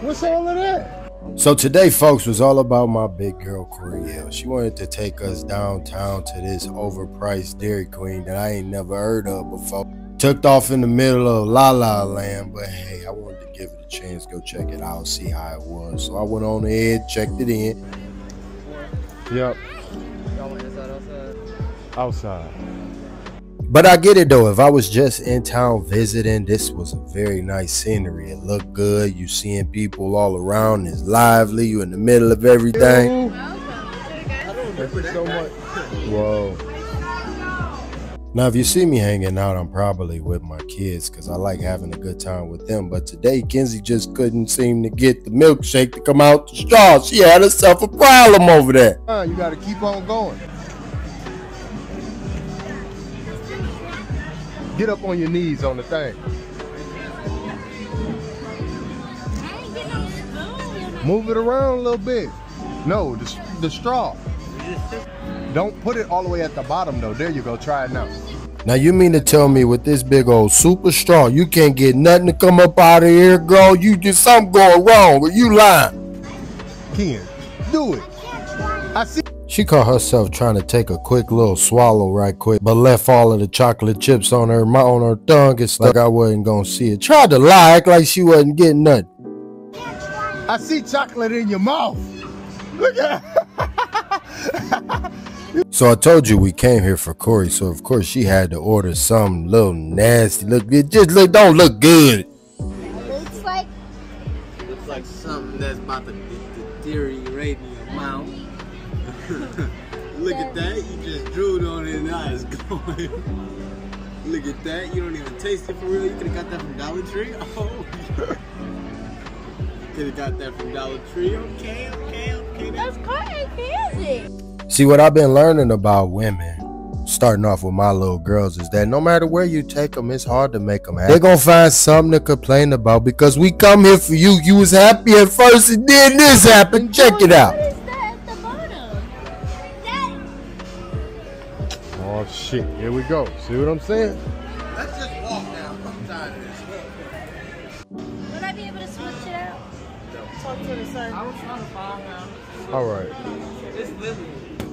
What's all of that? So today, folks, was all about my big girl Coriel. She wanted to take us downtown to this overpriced Dairy Queen that I ain't never heard of before. Took off in the middle of La La Land, but hey, I wanted to give it a chance, go check it out, see how it was. So I went on ahead, checked it in. Yep, Y'all want inside outside? outside. But I get it though. If I was just in town visiting, this was a very nice scenery. It looked good. You seeing people all around. It's lively. You in the middle of everything. Whoa. Now, if you see me hanging out, I'm probably with my kids because I like having a good time with them. But today, Kenzie just couldn't seem to get the milkshake to come out the straw. She had herself a problem over there. Uh, you gotta keep on going. Get up on your knees on the thing. Move it around a little bit. No, the, the straw. Don't put it all the way at the bottom though. There you go. Try it now. Now, you mean to tell me with this big old super straw, you can't get nothing to come up out of here, girl? You just something going wrong. Or you lying? Ken, do it. I see. She caught herself trying to take a quick little swallow right quick, but left all of the chocolate chips on her mouth, on her tongue and stuff. Like I wasn't gonna see it. Tried to lie, act like she wasn't getting nothing. I see chocolate in your mouth. Look at. So I told you we came here for Corey, so of course she had to order some little nasty. Look, it just look don't look good. Looks like Looks like something that's about to de- deteriorate in your mouth. Look at that, you just drooled on it and now it's going. Look at that, you don't even taste it for real. You could have got that from Dollar Tree. Oh, you could have got that from Dollar Tree. Okay, okay, okay. that's cotton candy. See what I've been learning about women, starting off with my little girls, is that no matter where you take them, it's hard to make them happy. They're gonna find something to complain about because we come here for you. You was happy at first, and then this happened. Check it out. Oh shit. Here we go. See what I'm saying? Let's just walk now. I'm tired of this. would I be able to switch it out? Talk to the sun. I was trying to find out. All right. It's Lily.